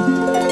Música